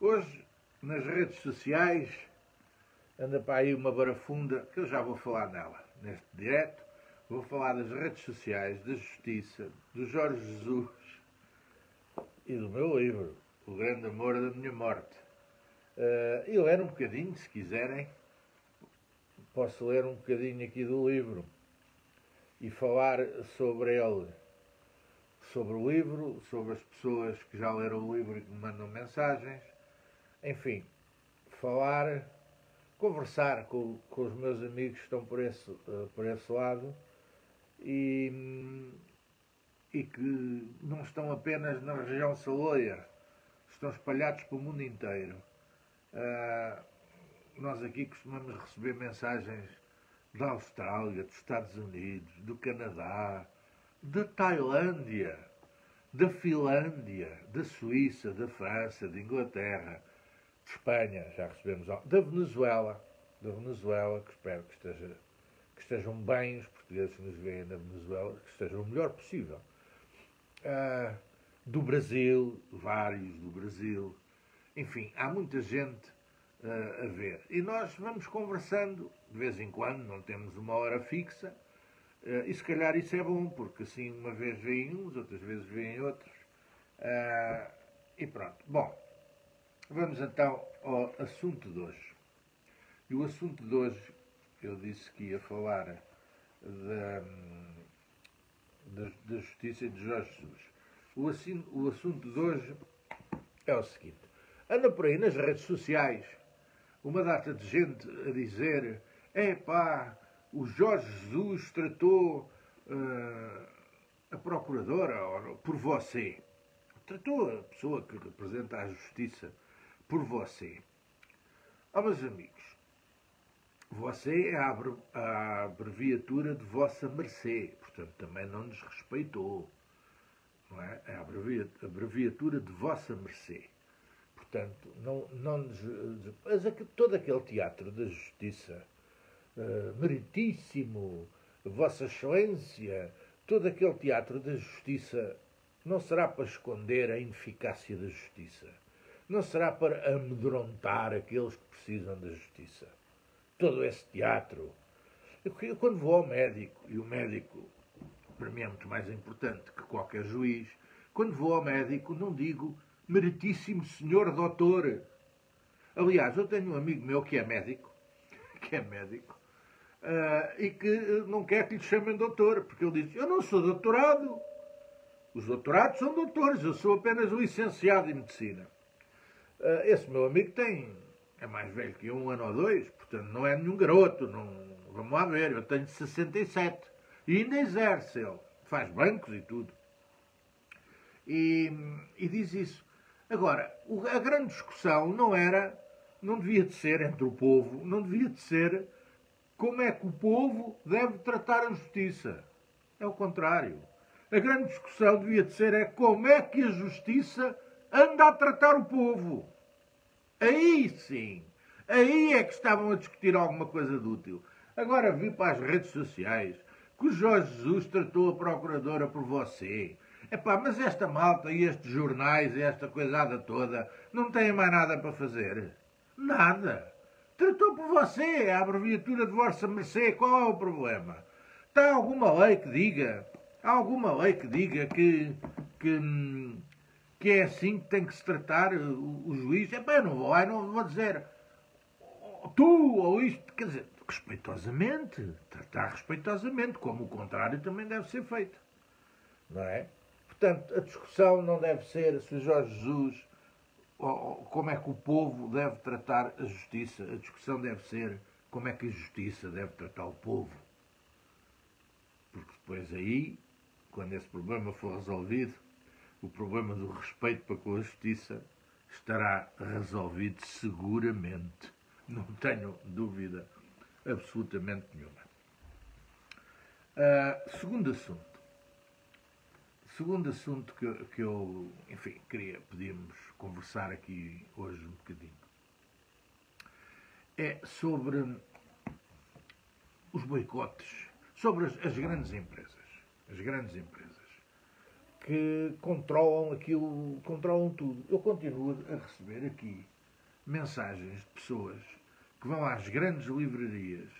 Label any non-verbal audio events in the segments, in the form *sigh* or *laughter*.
Hoje, nas redes sociais, anda para aí uma barafunda, que eu já vou falar nela, neste direto. Vou falar das redes sociais, da justiça, do Jorge Jesus e do meu livro, O Grande Amor da Minha Morte. Uh, eu ler um bocadinho, se quiserem, posso ler um bocadinho aqui do livro e falar sobre ele, sobre o livro, sobre as pessoas que já leram o livro e que me mandam mensagens, enfim, falar, conversar com, com os meus amigos que estão por esse, uh, por esse lado e, e que não estão apenas na região saloia, estão espalhados pelo mundo inteiro. Uh, nós aqui costumamos receber mensagens da Austrália, dos Estados Unidos, do Canadá, da Tailândia, da Finlândia, da Suíça, da França, da Inglaterra, de Espanha, já recebemos, da Venezuela, da Venezuela, que espero que, esteja, que estejam bem os portugueses que nos veem na Venezuela, que estejam o melhor possível. Uh, do Brasil, vários do Brasil. Enfim, há muita gente uh, a ver. E nós vamos conversando de vez em quando, não temos uma hora fixa, uh, e se calhar isso é bom, porque assim uma vez vêm uns, outras vezes vêm outros. E pronto. Bom, vamos então ao assunto de hoje. E o assunto de hoje, eu disse que ia falar da, da, da justiça e de Jorge Jesus. O, assim, o assunto de hoje é o seguinte. Anda por aí nas redes sociais uma data de gente a dizer: é pá, o Jorge Jesus tratou uh, a procuradora por você. Tratou a pessoa que representa a justiça por você. Ah, meus amigos, você é a abreviatura de vossa mercê, portanto também não nos respeitou. Não é? É a abreviatura de vossa mercê. Portanto, não, não mas todo aquele teatro da justiça, uh, meritíssimo, Vossa Excelência, todo aquele teatro da justiça não será para esconder a ineficácia da justiça. Não será para amedrontar aqueles que precisam da justiça. Todo esse teatro. Eu, quando vou ao médico, e o médico para mim é muito mais importante que qualquer juiz, quando vou ao médico não digo meritíssimo senhor doutor. Aliás, eu tenho um amigo meu que é médico, *laughs* que é médico, uh, e que não quer que lhe chamem doutor, porque ele diz, eu não sou doutorado. Os doutorados são doutores, eu sou apenas licenciado em medicina. Uh, esse meu amigo tem, é mais velho que um ano ou dois, portanto não é nenhum garoto, não, vamos lá ver, eu tenho 67. E ainda exerce ele, faz bancos e tudo. E, e diz isso. Agora, a grande discussão não era, não devia de ser entre o povo, não devia de ser como é que o povo deve tratar a justiça. É o contrário. A grande discussão devia de ser é como é que a justiça anda a tratar o povo. Aí sim, aí é que estavam a discutir alguma coisa de útil. Agora vi para as redes sociais que o Jorge Jesus tratou a procuradora por você, Epá, mas esta malta e estes jornais e esta coisada toda não têm mais nada para fazer? Nada. Tratou por você, a abreviatura de Vossa Mercê, qual é o problema? Está alguma lei que diga, há alguma lei que diga que, que, que é assim que tem que se tratar o, o juiz? Epá, eu não vou não vou dizer tu ou isto, quer dizer, respeitosamente, tratar respeitosamente, como o contrário também deve ser feito. Não é? Portanto, a discussão não deve ser se Jorge Jesus, ou, como é que o povo deve tratar a justiça. A discussão deve ser como é que a justiça deve tratar o povo. Porque depois aí, quando esse problema for resolvido, o problema do respeito para com a justiça estará resolvido seguramente. Não tenho dúvida absolutamente nenhuma. Uh, segundo assunto. Segundo assunto que, que eu, enfim, queria, podíamos conversar aqui hoje um bocadinho, é sobre os boicotes, sobre as, as grandes empresas, as grandes empresas, que controlam aquilo, controlam tudo. Eu continuo a receber aqui mensagens de pessoas que vão às grandes livrarias,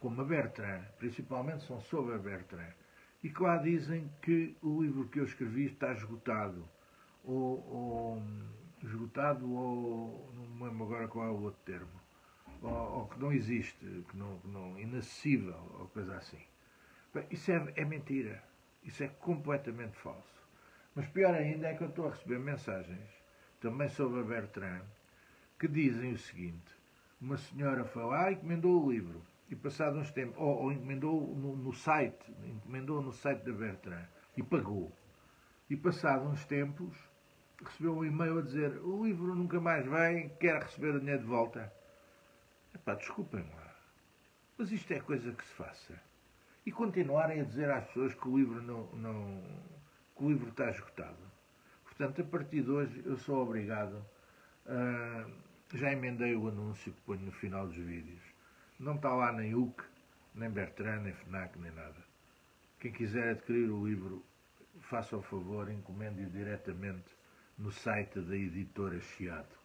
como a Bertrand, principalmente são sobre a Bertrand, e que lá dizem que o livro que eu escrevi está esgotado, ou, ou esgotado, ou não me lembro agora qual é o outro termo, ou, ou que não existe, que não, que não inacessível, ou coisa assim. Isso é, é mentira. Isso é completamente falso. Mas pior ainda é que eu estou a receber mensagens, também sobre a Bertrand, que dizem o seguinte: uma senhora foi lá e encomendou o livro, e passado uns tempos, ou, ou encomendou no, no, site, encomendou no site da Bertrand e pagou. E passado uns tempos, recebeu um e-mail a dizer: o livro nunca mais vem, quer receber o dinheiro de volta. Epá, desculpem lá, mas isto é coisa que se faça e continuarem a dizer às pessoas que o livro não, não que o livro está esgotado. Portanto, a partir de hoje eu sou obrigado a, já emendei o anúncio que ponho no final dos vídeos. Não está lá nem UC, nem Bertrand, nem FNAC, nem nada. Quem quiser adquirir o livro, faça o favor, encomende-o diretamente no site da editora Chiado.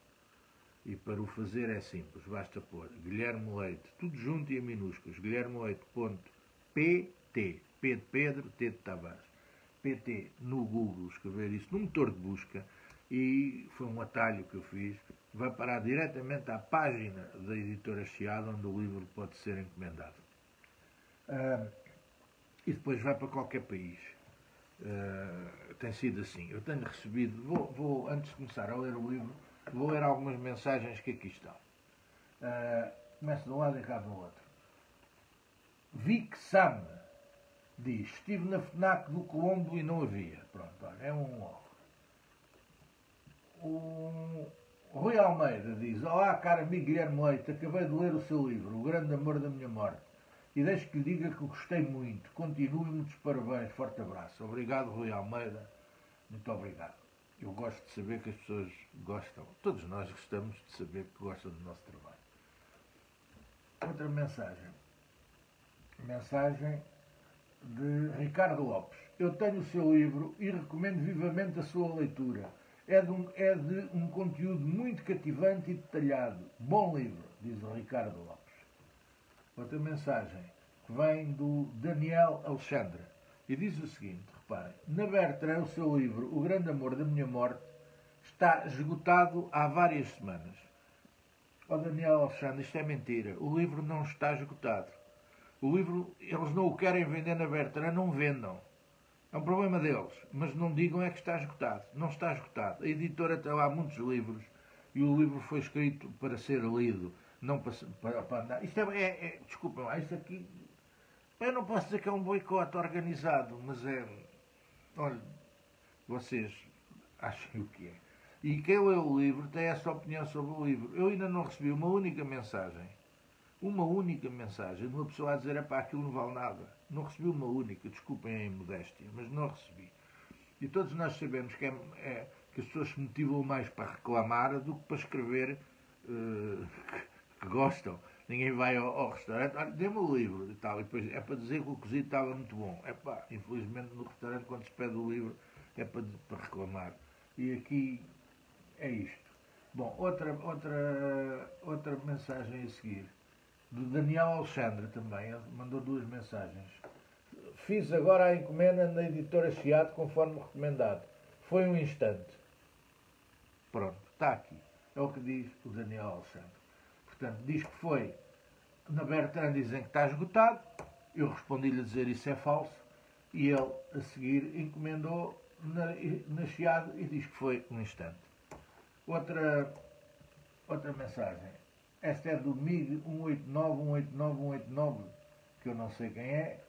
E para o fazer é simples, basta pôr Guilherme Leite, tudo junto e em minúsculos, guilhermeleite.com PT, P de Pedro, T de Tavares. PT no Google, escrever isso no motor de busca e foi um atalho que eu fiz. Vai parar diretamente à página da editora Chiado, onde o livro pode ser encomendado. Uh, e depois vai para qualquer país. Uh, tem sido assim. Eu tenho recebido, vou, vou, antes de começar a ler o livro, vou ler algumas mensagens que aqui estão. Uh, começo de um lado e acabo do outro. Vic Sam diz: Estive na FNAC do Colombo e não havia. Pronto, olha, é um ovo. O Rui Almeida diz: Olá, cara amigo Guilherme Leite, acabei de ler o seu livro, O Grande Amor da Minha Morte. E deixo que lhe diga que gostei muito. Continue, muitos parabéns. Forte abraço. Obrigado, Rui Almeida. Muito obrigado. Eu gosto de saber que as pessoas gostam. Todos nós gostamos de saber que gostam do nosso trabalho. Outra mensagem mensagem de Ricardo Lopes. Eu tenho o seu livro e recomendo vivamente a sua leitura. É de, um, é de um conteúdo muito cativante e detalhado. Bom livro, diz o Ricardo Lopes. Outra mensagem que vem do Daniel Alexandre e diz o seguinte: reparem, na Bertrand, o seu livro O Grande Amor da Minha Morte está esgotado há várias semanas. Ó oh, Daniel Alexandre, isto é mentira. O livro não está esgotado. O livro, eles não o querem vender na Bertrand, não vendam. É um problema deles. Mas não digam é que está esgotado. Não está esgotado. A editora tem lá muitos livros e o livro foi escrito para ser lido, não para, para, para andar. Isto é, é, é desculpem lá, isto aqui. Eu não posso dizer que é um boicote organizado, mas é. Olha, vocês achem o que é. E quem lê o livro tem essa opinião sobre o livro. Eu ainda não recebi uma única mensagem uma única mensagem de uma pessoa a dizer é pá, aquilo não vale nada. Não recebi uma única, desculpem a imodéstia, mas não recebi. E todos nós sabemos que, é, é, que as pessoas se motivam mais para reclamar do que para escrever uh, que, *laughs* que, gostam. Ninguém vai ao, ao restaurante, olha, dê-me o livro e tal. E depois é para dizer que o cozido estava muito bom. É pá, infelizmente no restaurante, quando se pede o livro, é para, para reclamar. E aqui é isto. Bom, outra, outra, outra mensagem a seguir do Daniel Alexandre também, ele mandou duas mensagens. Fiz agora a encomenda na editora Chiado conforme recomendado. Foi um instante. Pronto, está aqui. É o que diz o Daniel Alexandre. Portanto, diz que foi. Na Bertrand dizem que está esgotado. Eu respondi-lhe a dizer isso é falso. E ele, a seguir, encomendou na, na Chiado e diz que foi um instante. Outra, outra mensagem. Esta é do MIG 189, 189, 189, que eu não sei quem é,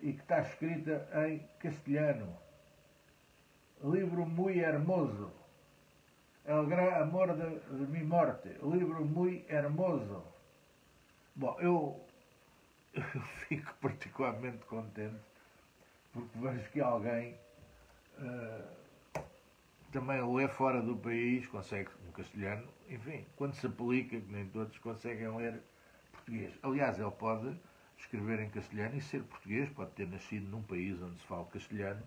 e que está escrita em castelhano. Livro muito hermoso. El gran amor de, de mi morte. Livro muito hermoso. Bom, eu, *laughs* eu fico particularmente contente porque vejo que alguém uh, também lê fora do país, consegue castelhano, enfim, quando se aplica, que nem todos conseguem ler português. Aliás, ele pode escrever em castelhano e ser português, pode ter nascido num país onde se fala castelhano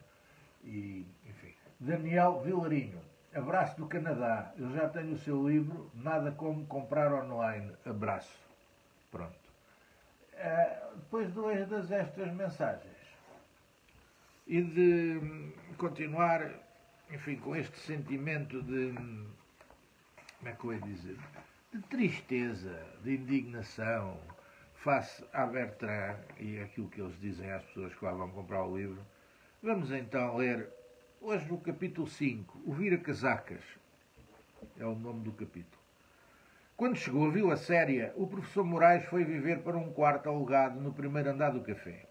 e, enfim. Daniel Vilarinho, abraço do Canadá. Eu já tenho o seu livro, nada como comprar online. Abraço. Pronto. Uh, depois de ler estas mensagens e de hum, continuar, enfim, com este sentimento de. Como é que eu ia dizer? De tristeza, de indignação face à Bertrand e aquilo que eles dizem às pessoas que lá vão comprar o livro. Vamos então ler hoje no capítulo 5, o Vira-Casacas. É o nome do capítulo. Quando chegou a Vila Séria, o professor Moraes foi viver para um quarto alugado no primeiro andar do café.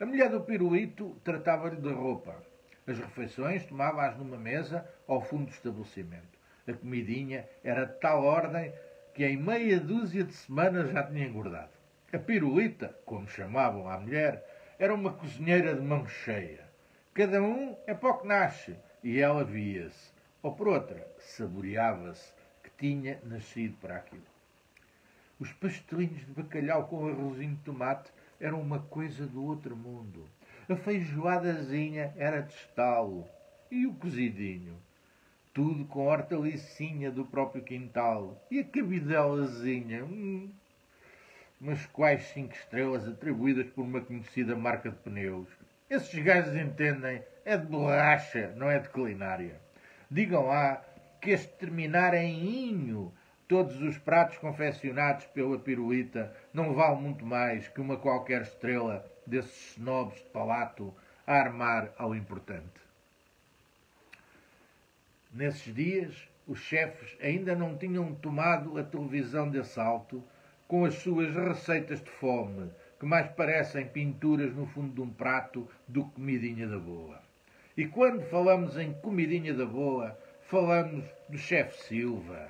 A mulher do pirulito tratava-lhe de roupa. As refeições tomava-as numa mesa ao fundo do estabelecimento. A comidinha era de tal ordem que em meia dúzia de semanas já tinha engordado. A pirulita, como chamavam a mulher, era uma cozinheira de mão cheia. Cada um é para o que nasce, e ela via-se. Ou por outra, saboreava-se tinha nascido para aquilo. Os pastelinhos de bacalhau com arrozinho de tomate eram uma coisa do outro mundo. A feijoadazinha era de estalo. E o cozidinho? Tudo com hortalicinha do próprio quintal. E a cabidelazinha? Hum, mas quais cinco estrelas atribuídas por uma conhecida marca de pneus? Esses gajos entendem. É de borracha, não é de culinária. Digam lá que exterminar em inho todos os pratos confeccionados pela pirulita não vale muito mais que uma qualquer estrela desses snobs de palato a armar ao importante. Nesses dias, os chefes ainda não tinham tomado a televisão de assalto com as suas receitas de fome, que mais parecem pinturas no fundo de um prato do que comidinha da boa. E quando falamos em comidinha da boa, falamos do chefe Silva,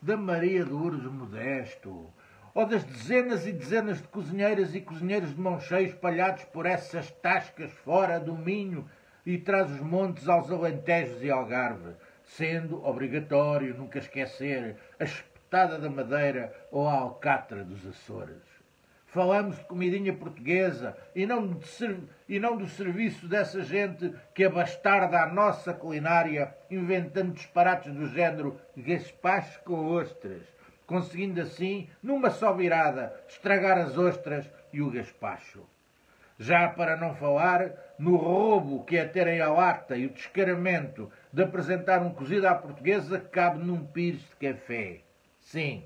da Maria do Urso Modesto, ou das dezenas e dezenas de cozinheiras e cozinheiros de mão cheia espalhados por essas tascas fora do Minho e traz os montes aos Alentejos e Algarve, sendo obrigatório nunca esquecer a espetada da Madeira ou a alcatra dos Açores. Falamos de comidinha portuguesa e não, e não do serviço dessa gente que abastarda a nossa culinária inventando disparates do género gaspacho com ostras, conseguindo assim, numa só virada, estragar as ostras e o gaspacho. Já para não falar no roubo que é terem a lata e o descaramento de apresentar um cozido à portuguesa que cabe num pires de café. Sim,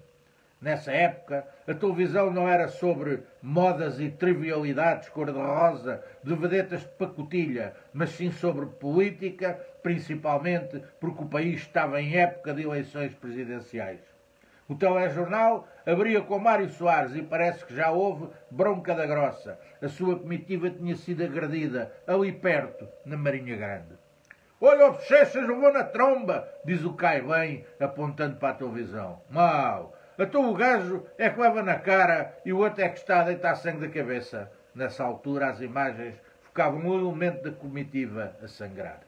Nessa época, a televisão não era sobre modas e trivialidades cor-de-rosa de vedetas de pacotilha, mas sim sobre política, principalmente porque o país estava em época de eleições presidenciais. O telejornal abria com Mário Soares e parece que já houve bronca da grossa. A sua comitiva tinha sido agredida ali perto, na Marinha Grande. Olha, o bochechas, eu vou na tromba, diz o Cai bem, apontando para a televisão. Mal, então o gajo é que leva na cara e o outro é que está a deitar sangue da cabeça. Nessa altura as imagens focavam um elemento da comitiva a sangrar.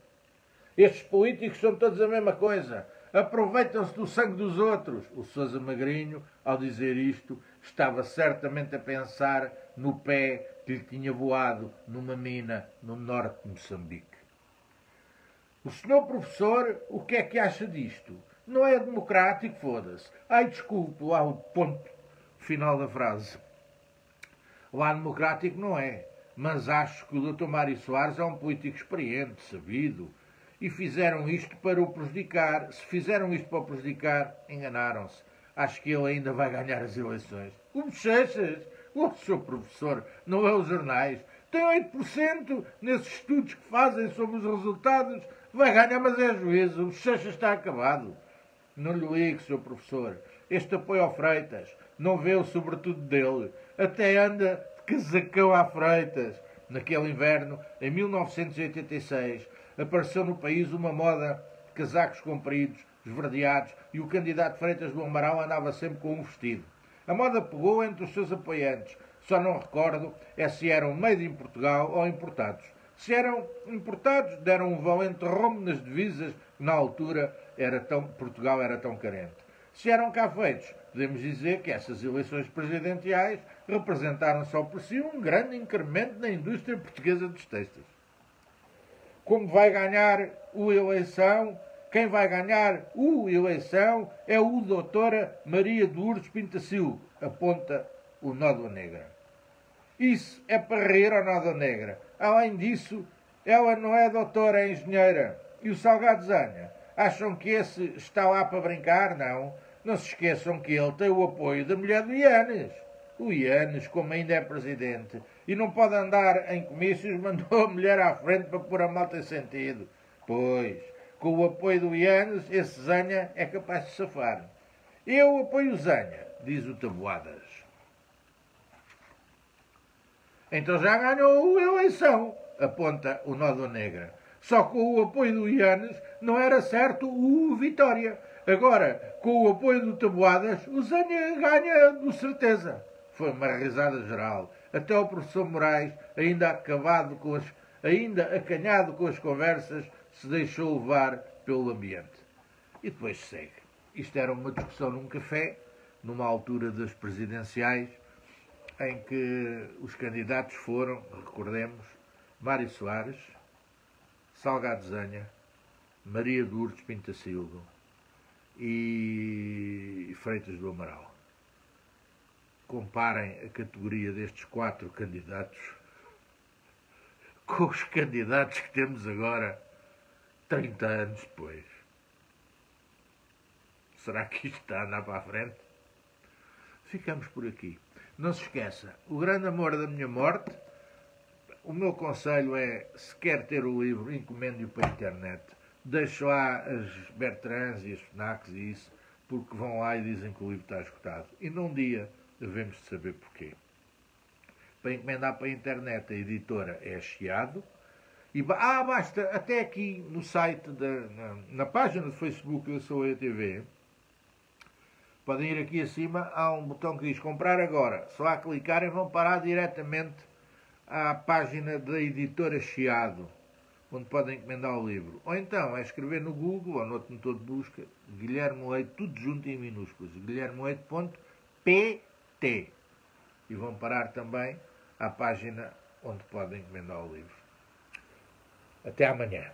Estes políticos são todos a mesma coisa. Aproveitam-se do sangue dos outros. O Sousa Magrinho, ao dizer isto, estava certamente a pensar no pé que lhe tinha voado numa mina no norte de Moçambique. O senhor professor, o que é que acha disto? Não é democrático, foda-se. Ai, desculpe, lá o ponto final da frase. Lá democrático não é. Mas acho que o Dr. Mário Soares é um político experiente, sabido. E fizeram isto para o prejudicar. Se fizeram isto para o prejudicar, enganaram-se. Acho que ele ainda vai ganhar as eleições. O Bochechas, o seu professor, não é os jornais. Tem 8% nesses estudos que fazem sobre os resultados. Vai ganhar, mas é juízo. O Bochechas está acabado. Não lhe ligue, Sr. Professor. Este apoio ao Freitas não vê o sobretudo dele. Até anda de casacão à Freitas. Naquele inverno, em 1986, apareceu no país uma moda de casacos compridos, esverdeados, e o candidato Freitas do Amaral andava sempre com um vestido. A moda pegou entre os seus apoiantes. Só não recordo é se eram made in Portugal ou importados. Se eram importados, deram um valente rombo nas divisas, na altura era tão, Portugal era tão carente. Se eram cá feitos, podemos dizer que essas eleições presidenciais representaram só por si um grande incremento na indústria portuguesa dos textos. como vai ganhar o eleição, quem vai ganhar o eleição é o doutora Maria de Lourdes Pintacil, aponta o Nódoa Negra. Isso é para rir ao Nódoa Negra. Além disso, ela não é doutora, é engenheira. E o Salgado Zanha? Acham que esse está lá para brincar? Não. Não se esqueçam que ele tem o apoio da mulher do Ianes. O Ianes, como ainda é presidente e não pode andar em comícios, *laughs* mandou a mulher à frente para pôr a malta em sentido. Pois, com o apoio do Ianes, esse Zanha é capaz de safar. Eu apoio Zanha, diz o Tabuadas. Então já ganhou a eleição, aponta o Nodo Negra. Só com o apoio do Ianes não era certo o Vitória. Agora, com o apoio do Tabuadas, o Zanha ganha com certeza. Foi uma risada geral. Até o professor Moraes, ainda acabado com as, ainda acanhado com as conversas, se deixou levar pelo ambiente. E depois segue. Isto era uma discussão num café, numa altura das presidenciais, em que os candidatos foram, recordemos, Mário Soares, Salgado Zanha, Maria Lourdes Pintacildo e Freitas do Amaral. Comparem a categoria destes quatro candidatos com os candidatos que temos agora 30 anos depois. Será que isto está a andar para a frente? Ficamos por aqui. Não se esqueça, o grande amor da minha morte o meu conselho é, se quer ter o livro, encomende-o para a internet. Deixe lá as Bertrands e as FNACs e isso, porque vão lá e dizem que o livro está esgotado. E num dia devemos de saber porquê. Para encomendar para a internet, a editora é Chiado. E, ah, basta, até aqui no site, da, na, na página do Facebook da Sou TV, podem ir aqui acima, há um botão que diz comprar agora. Só a clicar e vão parar diretamente à página da editora Chiado, onde podem encomendar o livro. Ou então é escrever no Google ou no outro motor de busca Guilherme Leite, tudo junto em minúsculas, guilhermeleite.pt e vão parar também à página onde podem encomendar o livro. Até amanhã.